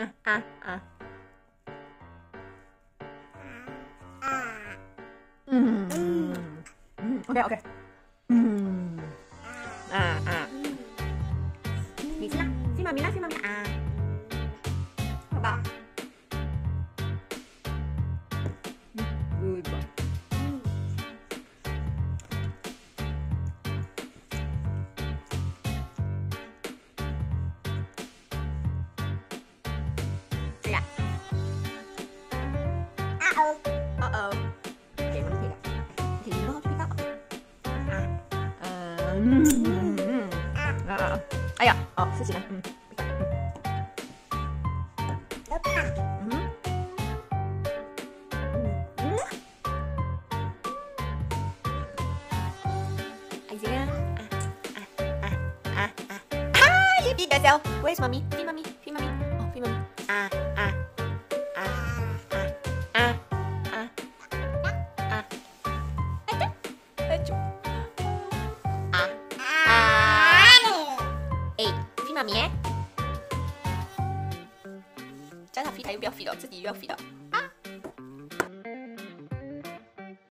啊啊啊！嗯嗯，OK。OK，嗯啊啊，你吃嗯嗯嗯啊啊，哎呀，哦，事情了，嗯。嗯安静啊！啊啊啊啊啊，哎呀，纳米。加上飞塔又不要飞到，自己又要飞到啊！